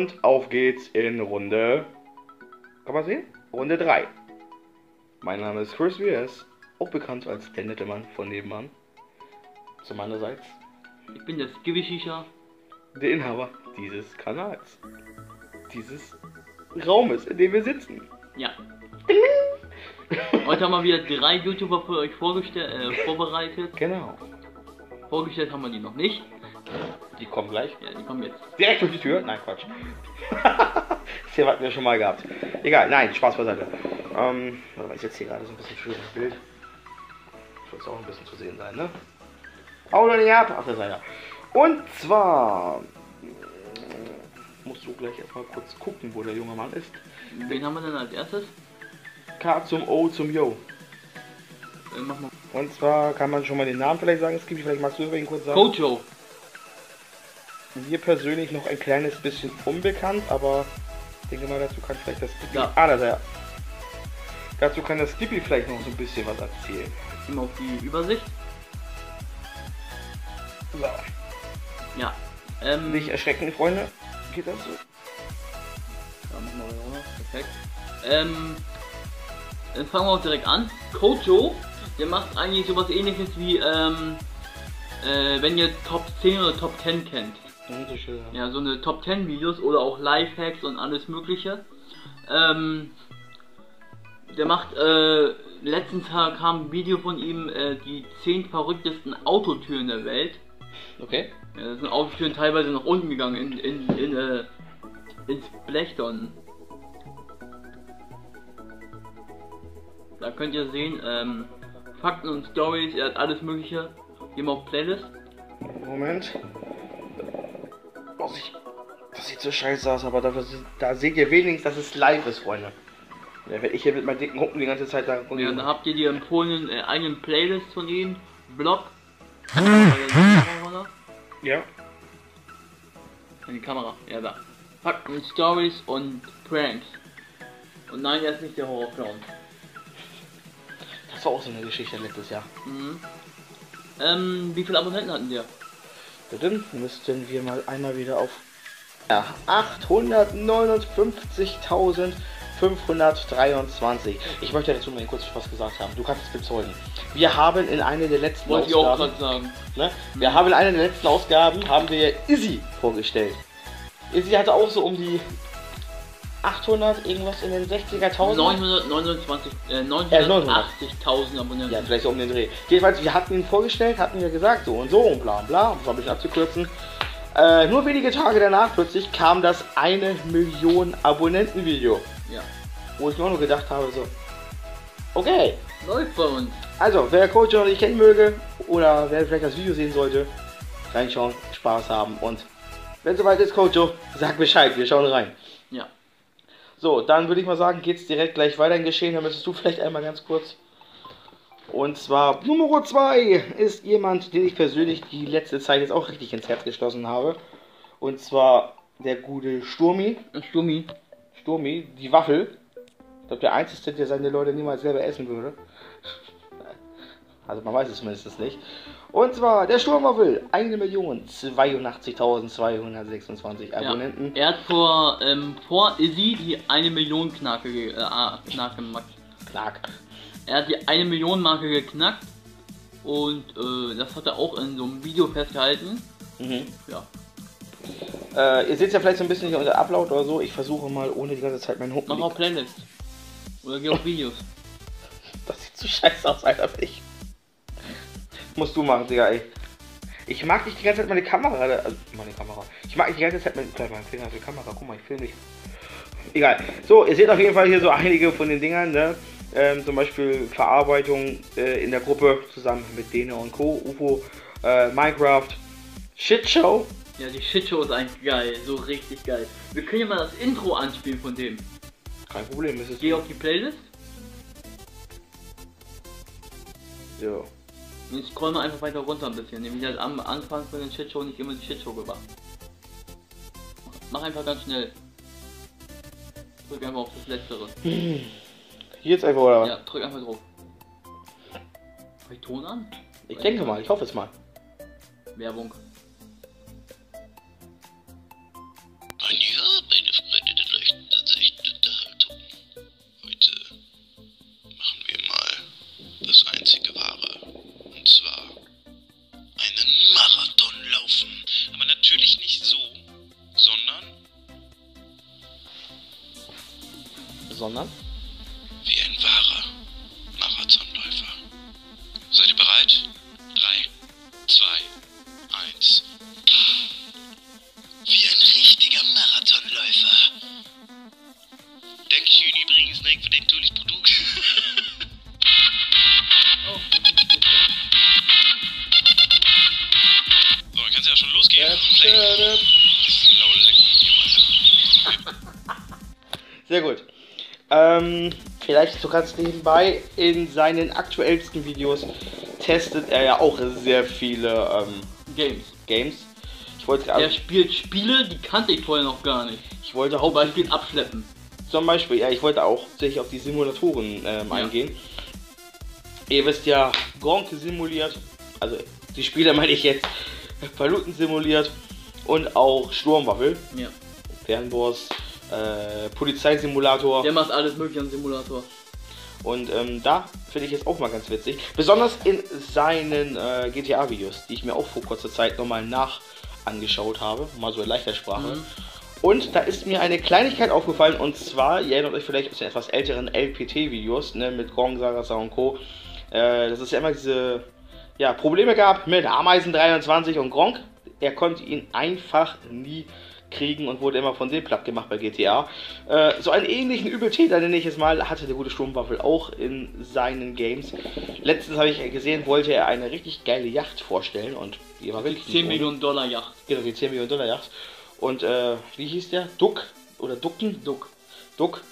Und auf geht's in Runde. Kann man sehen? Runde 3. Mein Name ist Chris Viers, auch bekannt als der nette Mann von nebenan. Zu meinerseits Ich bin der Skibby Shisha. der Inhaber dieses Kanals. Dieses Raumes, in dem wir sitzen. Ja. Heute haben wir wieder drei YouTuber für euch vorgestellt, äh, vorbereitet. Genau. Vorgestellt haben wir die noch nicht. Die kommen gleich. Ja, die kommen jetzt. Direkt durch die Tür? Nein, Quatsch. das hatten wir schon mal gehabt. Egal, nein, Spaß beiseite. Ähm, warte ich jetzt hier gerade so ein bisschen im Bild. Soll es auch ein bisschen zu sehen sein, ne? Doch nicht ab! Ach, da ist einer. Und zwar äh, musst du gleich erstmal kurz gucken, wo der junge Mann ist. Wen haben wir denn als erstes? K zum O zum Yo. Äh. Und zwar kann man schon mal den Namen vielleicht sagen. Es gibt vielleicht magst du über ihn kurz sagen. Kojo. Mir persönlich noch ein kleines bisschen unbekannt, aber ich denke mal, dazu kann vielleicht das Skippy. Ja. Ah, da er. Dazu kann das Skippy vielleicht noch so ein bisschen was erzählen. Wir auf die Übersicht. So. Ja. Ähm, Nicht erschrecken, Freunde. Geht das so? Ja, machen wir weiter. Perfekt. Ähm, dann fangen wir auch direkt an. Kojo, der macht eigentlich sowas ähnliches wie, ähm, äh, wenn ihr Top 10 oder Top 10 kennt. Ja, so eine Top 10 Videos oder auch Lifehacks und alles mögliche. Ähm, der macht, äh, letztens kam ein Video von ihm, äh, die 10 verrücktesten Autotüren der Welt. Okay. Ja, da sind Autotüren teilweise nach unten gegangen, in, in, in, äh, ins Blech da unten. Da könnt ihr sehen, ähm, Fakten und Stories, er hat alles mögliche. Hier mal auf Playlist. Moment. Ich, das sieht so scheiße aus, aber dafür, da seht ihr wenigstens, dass es live ist, Freunde. Ja, wenn ich hier mit meinen dicken Hucken die ganze Zeit da Ja, da habt ihr die empfohlenen äh, eigenen Playlists von ihm, Blog. ja. In die Kamera, ja da. Fakten, Stories und Pranks. Und nein, er ist nicht der Horrorclown. Das war auch so eine Geschichte letztes Jahr. Mhm. Ähm, wie viele Abonnenten hatten wir? Dann müssten wir mal einmal wieder auf ja, 859.523. Ich möchte dazu mal kurz was gesagt haben. Du kannst es bezeugen. Wir haben in einer der letzten Wollte ich auch Ausgaben, sagen. ne, wir haben in einer der letzten Ausgaben haben wir Izzy vorgestellt. Izzy hatte auch so um die 800 irgendwas in den 60er 1000. 929, äh, Ja, 980.000 Abonnenten. Ja, vielleicht so um den Dreh. Jedenfalls, wir hatten ihn vorgestellt, hatten wir gesagt, so und so und bla bla, um es ein bisschen abzukürzen. Äh, nur wenige Tage danach plötzlich kam das eine Million Abonnenten-Video, ja. wo ich mir auch nur gedacht habe, so, okay, Läuft bei uns. also, wer Coach noch nicht kennen möge oder wer vielleicht das Video sehen sollte, reinschauen, Spaß haben und wenn soweit ist, Coach, sag Bescheid, wir schauen rein. So, dann würde ich mal sagen, geht's direkt gleich weiter in Geschehen. Dann müsstest du vielleicht einmal ganz kurz. Und zwar Nummer 2 ist jemand, den ich persönlich die letzte Zeit jetzt auch richtig ins Herz geschlossen habe. Und zwar der gute Sturmi. Stummi. Sturmi, die Waffel. Ich glaube, der Einzige, der seine Leute niemals selber essen würde. Also man weiß es zumindest nicht. Und zwar der Sturmwaffel. 1.082.226 Abonnenten. Ja. Er hat vor, ähm, vor Izzy die eine Million Knacke, äh, ah, Knacke gemacht. Knack. Er hat die eine Million Marke geknackt. Und äh, das hat er auch in so einem Video festgehalten. Mhm. Ja. Äh, ihr seht ja vielleicht so ein bisschen hier unter Upload oder so. Ich versuche mal ohne die ganze Zeit meinen Hund. Mach auf Playlist. Oder geh auf Videos. Das sieht so scheiße aus, Alter. Ich. Musst du machen, Digga, ey. Ich mag nicht die ganze Zeit meine Kamera. Also meine Kamera. Ich mag nicht die ganze Zeit mein, gleich mein Finger auf die Kamera. Guck mal, ich filme dich. Egal. So, ihr seht auf jeden Fall hier so einige von den Dingern, ne? Ähm, zum Beispiel Verarbeitung äh, in der Gruppe zusammen mit Dene und Co. UFO, äh, Minecraft, Shitshow. Ja, die Shitshow ist eigentlich geil. So richtig geil. Wir können ja mal das Intro anspielen von dem. Kein Problem, ist es. Geh auf die Playlist. So. Und ich scroll mal einfach weiter runter ein bisschen. Nämlich halt am Anfang von der Shitshow nicht immer die Shitshow gemacht. Mach einfach ganz schnell. Drück einfach auf das Letztere. Jetzt einfach, oder? Ja, drück einfach drauf. Hab ich Ton an? Ich denke mal, ich hoffe es mal. Werbung. sondern wie ein wahrer Marathonläufer. Seid ihr bereit? 3, 2, 1. Wie ein richtiger Marathonläufer. denke Dankeschön übrigens, nicht für den tolles Produkt. So, dann kannst du ja schon losgehen. Sehr gut. Ähm, vielleicht so ganz nebenbei, in seinen aktuellsten Videos testet er ja auch sehr viele ähm, Games. Games. Ich wollte Er also, spielt Spiele, die kannte ich vorher noch gar nicht. ich wollte hauptsächlich Abschleppen. zum Beispiel, ja, ich wollte auch tatsächlich auf die Simulatoren ähm, Ja. eingehen. Ihr wisst ja, Gronk simuliert, also die Spieler meine ich jetzt, Paluten simuliert und auch Sturmwaffel, Ja. Fernboss, äh, Polizeisimulator. Der macht alles mögliche am Simulator. Und ähm, da finde ich es auch mal ganz witzig. Besonders in seinen äh, GTA-Videos, die ich mir auch vor kurzer Zeit nochmal nach angeschaut habe. Mal so in leichter Sprache. Mhm. Und da ist mir eine Kleinigkeit aufgefallen. Und zwar, ihr erinnert euch vielleicht aus den etwas älteren LPT-Videos, ne, mit Gong, Sarasa und Co. Äh, dass es ja immer diese ja, Probleme gab mit Ameisen 23 und Gronk. Er konnte ihn einfach nie kriegen und wurde immer von dem platt gemacht bei GTA. Äh, so einen ähnlichen Übeltäter, nenne ich es mal, hatte der gute Sturmwaffel auch in seinen Games. Letztens habe ich gesehen, wollte er eine richtig geile Yacht vorstellen und die war wirklich 10 nicht ohne. Millionen Dollar Yacht. Genau, die 10 Millionen Dollar Yacht. Und äh, wie hieß der? Duck oder Ducken? Duck. Duck.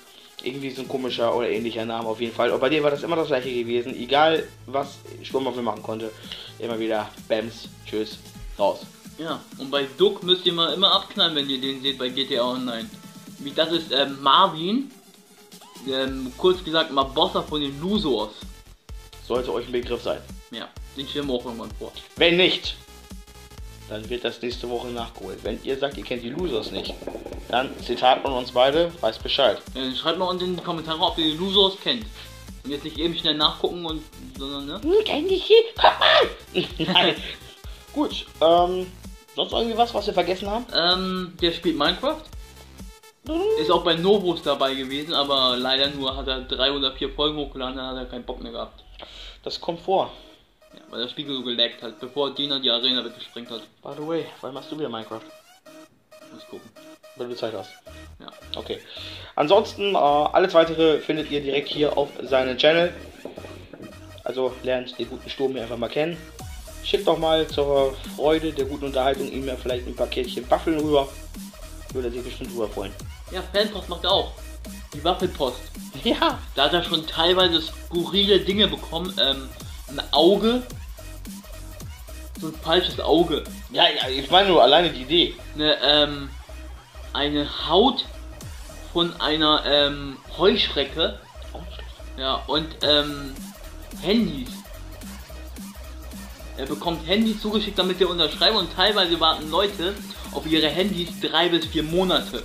Irgendwie so ein komischer oder ähnlicher Name auf jeden Fall. Und bei dir war das immer das gleiche gewesen. Egal, was Sturmwaffel machen konnte. Immer wieder Bams, tschüss, raus. Ja, und bei Duck müsst ihr mal immer abknallen, wenn ihr den seht bei GTA Online. Wie das ist ähm, Marvin, ähm, kurz gesagt mal Bosser von den Lusors. Sollte euch ein Begriff sein. Ja, den stellen wir auch irgendwann vor. Wenn nicht, dann wird das nächste Woche nachgeholt. Wenn ihr sagt, ihr kennt die Losers nicht, dann Zitat von uns beide, weiß Bescheid. Äh, schreibt mal unten in die Kommentare, ob ihr die Lusors kennt. Und jetzt nicht eben schnell nachgucken und sondern ne? Hm, kenn ich die? Guck mal! Nein. Gut, ähm, sonst irgendwie was, was wir vergessen haben? Ähm, der spielt Minecraft. Ist auch bei Novus dabei gewesen, aber leider nur hat er drei oder vier Folgen hochgeladen, dann hat er keinen Bock mehr gehabt. Das kommt vor. Ja, weil das Spiel so gelaggt hat, bevor Dina die Arena weggesprengt hat. By the way, wann machst du wieder Minecraft? Muss gucken. Wenn du Zeit hast. Ja. Okay. Ansonsten, äh, alles weitere findet ihr direkt hier auf seinem Channel. Also lernt den guten Sturm hier einfach mal kennen. Schickt doch mal zur Freude der guten Unterhaltung ihm ja vielleicht ein Paketchen Waffeln rüber. Würde er sich bestimmt drüber freuen. Ja, Fanpost macht er auch. Die Waffelpost. Ja. Da hat er schon teilweise skurrile Dinge bekommen. Ähm, ein Auge. So ein falsches Auge. Ja, ja, ich meine nur alleine die Idee. Eine, ähm, eine Haut von einer ähm, Heuschrecke. Ja, und ähm, Handys. Er bekommt Handys zugeschickt, damit er unterschreibt und teilweise warten Leute auf ihre Handys drei bis vier Monate.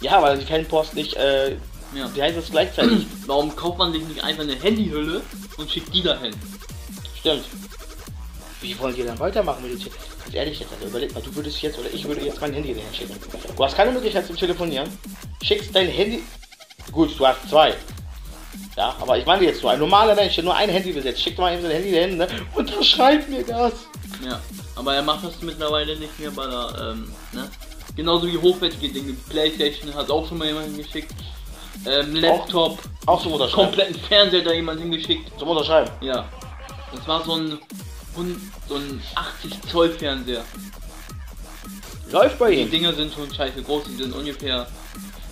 Ja, weil die Fanpost nicht, äh, Ja. wie heißt das gleichzeitig? Warum kauft man sich nicht einfach eine Handyhülle und schickt die dahin? Stimmt. Wie wollen die dann weitermachen mit dem Telefon? Ganz ehrlich jetzt, also überleg mal, du würdest jetzt oder ich würde jetzt mein Handy dahin schicken. Du hast keine Möglichkeit zum Telefonieren. Schickst dein Handy. Gut, du hast zwei. Ja, aber ich meine jetzt nur ein normaler Mensch, der nur ein Handy besitzt. Schickt mal eben sein Handy dahin, ne? Unterschreib mir das. Ja, aber er macht das mittlerweile nicht mehr, weil er, ähm, ne? Genauso wie hochwertige Dinge. Playstation hat auch schon mal jemanden geschickt. Ähm, Laptop, Auch zum Unterschreiben. kompletten Fernseher da jemand hingeschickt. Zum Unterschreiben. Ja. Das war so ein, so ein 80 Zoll Fernseher. Läuft bei Die ihm. Dinger sind schon scheiße groß, die sind ungefähr.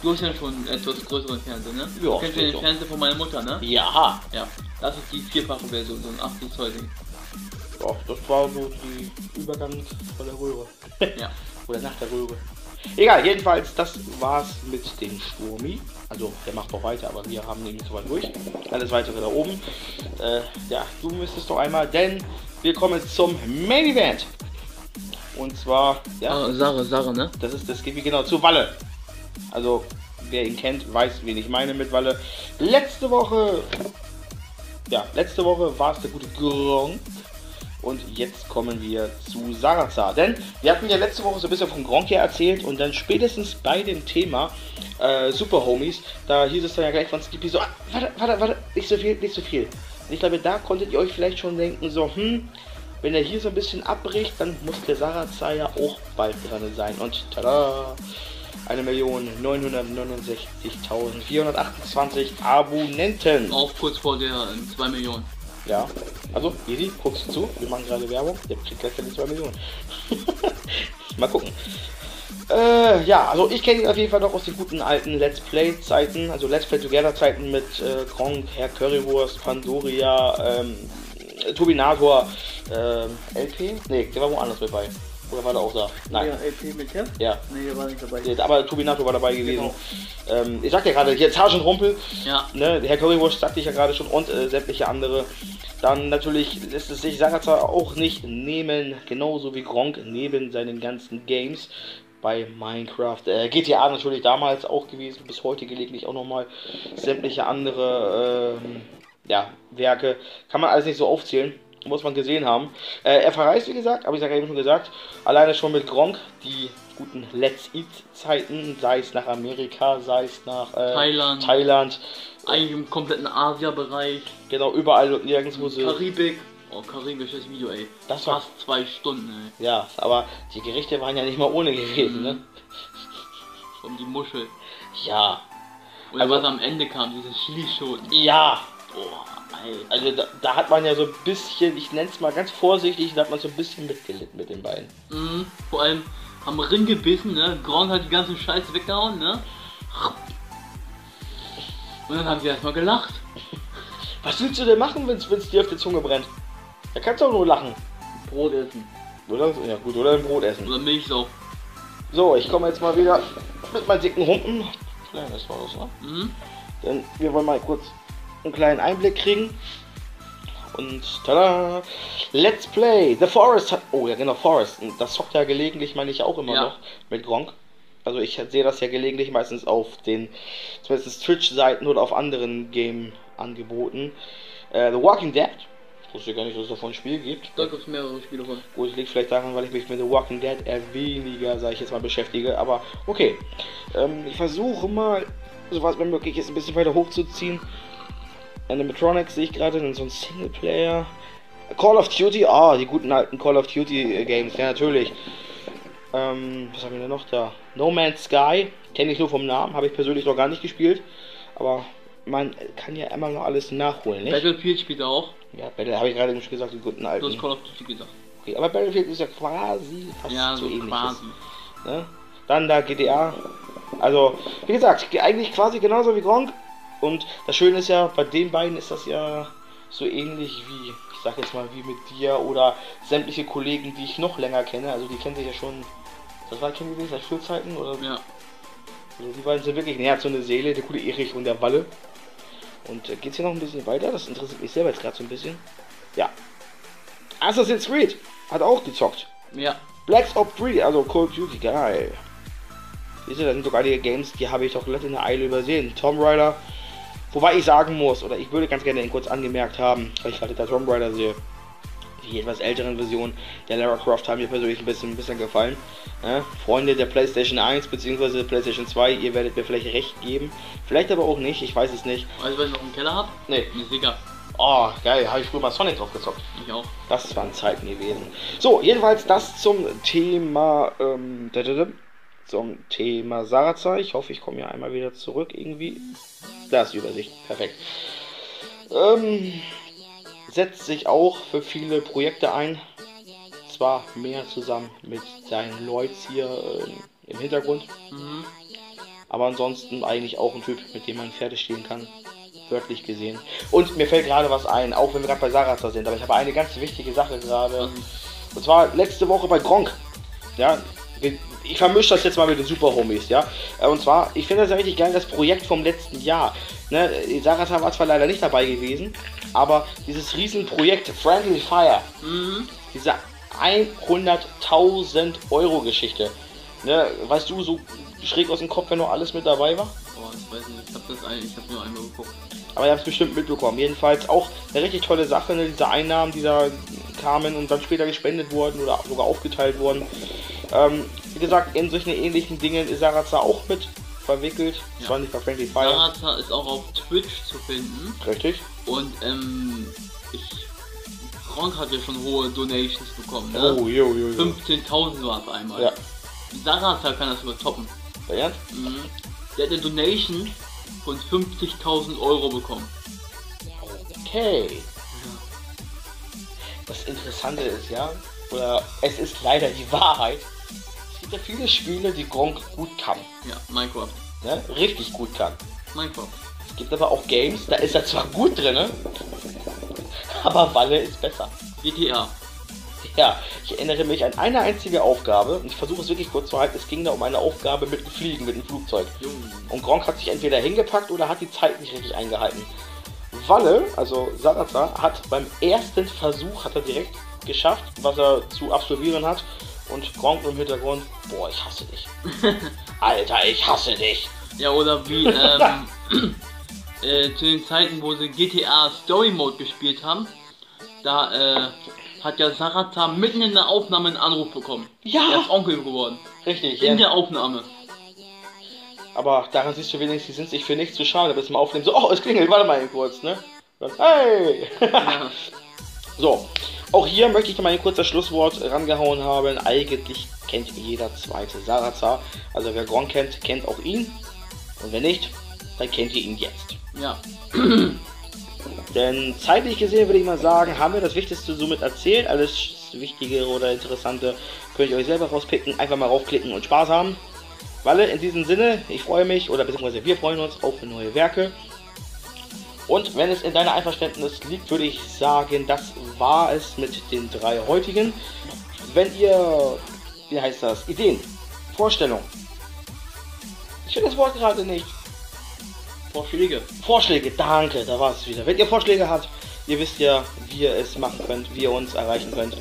Du hast ja schon einen etwas größeren Fernseher, ne? Ja, du kennst geht den so. Fernseher von meiner Mutter, ne? Ja. Ja. Das ist die vierfache Version, so ein 80 Zoll Ding. Ja, das war so die Übergang von der Röhre. Ja. Oder nach der Röhre. Egal, jedenfalls, das war's mit dem Sturmi. Also, der macht noch weiter, aber wir haben ihn soweit durch. Alles weitere da oben. Äh, ja, du müsstest doch einmal, denn wir kommen zum Main Event. Und zwar, ja, Ah, Sache, Sache, ne? das ist das geht wie genau zu Walle. Also, wer ihn kennt, weiß, wen ich meine mit Walle. Letzte Woche, ja, letzte Woche war es der gute Gronk. Und jetzt kommen wir zu Sarazar. Denn wir hatten ja letzte Woche so ein bisschen von Gronk hier erzählt und dann spätestens bei dem Thema äh, Super Homies, da hieß es dann ja gleich von Skippy so, ah, warte, warte, warte, nicht so viel, nicht so viel. Und ich glaube, da konntet ihr euch vielleicht schon denken, so, hm, wenn er hier so ein bisschen abbricht, dann muss der Sarazar ja auch bald dran sein. Und tada! 1.969.428 Abonnenten. Auch kurz vor der 2 Millionen. Ja. Also, easy, guckst du zu. Wir machen gerade Werbung. Der kriegt gleich die 2 Millionen. Mal gucken. Äh, ja, also ich kenne ihn auf jeden Fall noch aus den guten alten Let's Play-Zeiten, also Let's Play Together-Zeiten mit äh, Gronk, Herr Currywurst, Pandoria, ähm, Turbinator, ähm, LP? Ne, der war woanders mit bei. Oder war der auch da? Nein. Ja, LP mit Kev? Ja. Nee, der war nicht dabei. Nee, Aber Turbinator war dabei gewesen. Ähm, ich sagte ja gerade, hier Rumpel, Ja. ne, Herr Currywurst sagte ich ja gerade schon und äh, sämtliche andere. Dann natürlich lässt es sich Sarazar auch nicht nehmen, genauso wie Gronk neben seinen ganzen Games bei Minecraft. Äh, GTA natürlich damals auch gewesen, bis heute gelegentlich auch nochmal sämtliche andere ähm, ja, Werke. Kann man alles nicht so aufzählen, muss man gesehen haben. Äh, er verreist, wie gesagt, aber ich sage ja eben schon gesagt, alleine schon mit Gronk, die guten Let's Eat-Zeiten, sei es nach Amerika, sei es nach äh, Thailand. Thailand, Eigentlich im kompletten Asia-Bereich. genau überall und nirgendwo. Karibik. Oh, karibisches Video, ey. Das war- Fast zwei Stunden, ey. Ja, aber die Gerichte waren ja nicht mal ohne gewesen, ne? Um die Muschel. Ja. Oder Also- was am Ende kam, diese Schließschoten. Ja. Boah, Alter. Also da, da hat man ja so ein bisschen, ich nenne es mal ganz vorsichtig, da hat man so ein bisschen mitgelitten mit den beiden. Mhm. Vor allem haben Ring gebissen, ne? Gronk hat die ganze Scheiße weggehauen, ne? Und dann haben sie erstmal gelacht. Was willst du denn machen, wenn es dir auf die Zunge brennt? Da kannst du auch nur lachen. Brot essen. Oder? Ja gut, oder ein Brot essen. Oder Milchsau. So, ich komme jetzt mal wieder mit meinen dicken Humpen. Kleines war das, ne? Mhm. Denn wir wollen mal kurz einen kleinen Einblick kriegen. Und tada! Let's Play! The Forest hat. Oh ja, genau, Forest. Und Das zockt ja gelegentlich, meine ich auch immer Ja. noch mit Gronk. Also ich sehe das ja gelegentlich meistens auf den zumindest Twitch-Seiten oder auf anderen Game-Angeboten. Äh, The Walking Dead. Ich wusste gar nicht, dass es davon ein Spiel gibt. Da gibt es mehrere Spiele von. Gut, liegt vielleicht daran, weil ich mich mit The Walking Dead eher weniger, sage ich jetzt mal, beschäftige. Aber okay. Ähm, ich versuche mal, soweit mir möglich ist, ein bisschen weiter hochzuziehen. Animatronics sehe ich gerade, dann so ein Singleplayer. Call of Duty, ah, die guten alten Call of Duty äh, Games, ja natürlich. Ähm, was haben wir denn noch da? No Man's Sky, kenne ich nur vom Namen, habe ich persönlich noch gar nicht gespielt. Aber man kann ja immer noch alles nachholen, nicht? Battlefield spielt auch. Ja, Battle habe ich gerade schon gesagt, die guten Du alten. hast Call of Duty gesagt. Okay, aber Battlefield ist ja quasi fast Ja, so so ähnlich. quasi. Ne? Dann da GTA. Also, wie gesagt, ge- eigentlich quasi genauso wie Gronk. Und das Schöne ist ja, bei den beiden ist das ja so ähnlich wie, ich sag jetzt mal, wie mit dir oder sämtliche Kollegen, die ich noch länger kenne. Also, die kennen sich ja schon. Das war kennen die seit Schulzeiten? Oder? Ja. Also, die beiden sind wirklich näher zu einer Seele, der gute Erich und der Walle. Und äh, geht's hier noch ein bisschen weiter? Das interessiert mich selber jetzt gerade so ein bisschen. Ja. Assassin's Creed hat auch gezockt. Ja. Black Ops 3, also Call of Duty, geil. Siehst du, da sind sogar die Games, die habe ich doch glatt in der Eile übersehen. Tomb Raider. Wobei ich sagen muss, oder ich würde ganz gerne ihn kurz angemerkt haben, weil ich gerade da Tomb Raider sehe. Die etwas älteren Versionen der Lara Croft haben mir persönlich ein bisschen, ein bisschen gefallen. Ja, Freunde der PlayStation 1 bzw. PlayStation 2, ihr werdet mir vielleicht recht geben. Vielleicht aber auch nicht, ich weiß es nicht. Weißt du, was ich noch im Keller hab? Nee. Eine Sega. Oh, geil, habe ich früher mal Sonic drauf gezockt. Ich auch. Das waren Zeiten gewesen. So, jedenfalls das zum Thema, ähm, dadadam, zum Thema Sarazar. Ich hoffe, ich komme hier einmal wieder zurück irgendwie. Da ist die Übersicht. Perfekt. Ähm, setzt sich auch für viele Projekte ein. Zwar mehr zusammen mit seinen Lloyds hier ähm, im Hintergrund, Mhm. aber ansonsten eigentlich auch ein Typ, mit dem man Pferde stehen kann. Wörtlich gesehen. Und mir fällt gerade was ein, auch wenn wir gerade bei Sarazar sind, aber ich habe eine ganz wichtige Sache gerade. Also, Und zwar letzte Woche bei Gronk. Ja, wir- ich vermische das jetzt mal mit den Super Homies, ja. Äh, Und zwar, ich finde das ja richtig geil, das Projekt vom letzten Jahr. Ne, Sarata war zwar leider nicht dabei gewesen, aber dieses Riesenprojekt Friendly Fire, mhm. diese 100.000 Euro Geschichte. Ne, weißt du, so schräg aus dem Kopf, wenn noch alles mit dabei war? Boah, ich weiß nicht, ich hab das ein, ich hab nur einmal geguckt. Aber ihr habt es bestimmt mitbekommen. Jedenfalls auch eine richtig tolle Sache, ne? diese Einnahmen, die da kamen und dann später gespendet wurden oder sogar aufgeteilt wurden. Ähm, wie gesagt, in solchen ähnlichen Dingen ist Sarazar auch mit verwickelt. Ja. Zwar nicht bei Friendly Fire. Sarata ist auch auf Twitch zu finden. Richtig. Und ähm, ich. Gronk hat ja schon hohe Donations bekommen, ne? Oh, jo, jo, jo. 15.000 war es einmal. Ja. Sarata kann das übertoppen. Ernst? Mhm. Der hat eine Donation von 50.000 Euro bekommen. Okay. das Interessante ist ja, oder es ist leider die Wahrheit, es gibt ja viele Spiele, die Gronk gut kann. Ja, Minecraft. Ne? Richtig gut kann. Minecraft. Es gibt aber auch Games, da ist er zwar gut drin, aber Walle ist besser. GTA. Ja, ich erinnere mich an eine einzige Aufgabe, und ich versuche es wirklich kurz zu halten, es ging da um eine Aufgabe mit dem Fliegen, mit dem Flugzeug. Und Gronk hat sich entweder hingepackt oder hat die Zeit nicht richtig eingehalten. Walle, also Salazar, hat beim ersten Versuch hat er direkt geschafft, was er zu absolvieren hat. Und Gronk im Hintergrund, boah, ich hasse dich. Alter, ich hasse dich. Ja, oder wie ähm, äh, zu den Zeiten, wo sie GTA Story Mode gespielt haben, da äh, hat ja Sarazar mitten in der Aufnahme einen Anruf bekommen. Ja. Er ist Onkel geworden. Richtig, In ja. der Aufnahme. Aber daran siehst du wenigstens, die sind sich für nichts zu schade, bis mal aufnehmen. So, oh, es klingelt, warte mal kurz, ne? Dann, hey! Ja. So, auch hier möchte ich mal ein kurzes Schlusswort rangehauen haben. Eigentlich kennt jeder zweite Sarazar. Also wer Gron kennt, kennt auch ihn. Und wenn nicht, dann kennt ihr ihn jetzt. ja. Denn zeitlich gesehen würde ich mal sagen, haben wir das Wichtigste somit erzählt. Alles Wichtige oder Interessante könnt ihr euch selber rauspicken. Einfach mal raufklicken und Spaß haben. Walle, in diesem Sinne, ich freue mich, oder beziehungsweise wir freuen uns auf neue Werke. Und wenn es in deiner Einverständnis liegt, würde ich sagen, das war es mit den drei heutigen. Wenn ihr, wie heißt das, Ideen, Vorstellungen, ich finde das Wort gerade nicht, Vorschläge. Vorschläge, danke, da war es wieder. Wenn ihr Vorschläge habt, ihr wisst ja, wie ihr es machen könnt, wie ihr uns erreichen könnt.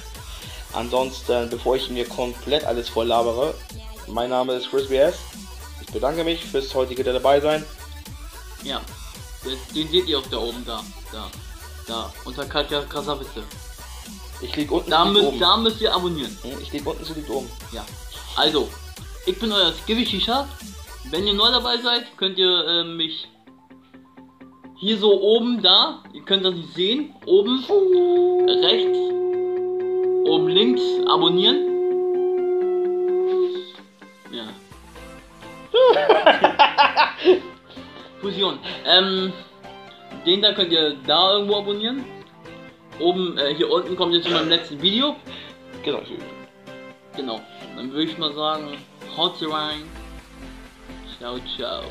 Ansonsten, bevor ich mir komplett alles voll labere, mein Name ist Chris BS. Ich bedanke mich fürs heutige dabei sein. Ja. Den, seht ihr auch da oben, da. Da. Da. Unter Katja Krasavitze. Ich lieg unten, Da müsst, oben. da müsst ihr abonnieren. Hm, Ich lieg unten, sie liegt oben. Ja. Also, ich bin euer Skibby Shisha. Wenn ihr neu dabei seid, könnt ihr äh, mich hier so oben da, ihr könnt das nicht sehen, oben rechts, oben links abonnieren. Ja. Fusion. Ähm, den da könnt ihr da irgendwo abonnieren. Oben, äh, hier unten kommt jetzt zu meinem letzten Video. Genau. Genau. Dann würde ich mal sagen, haut rein. Ciao, ciao.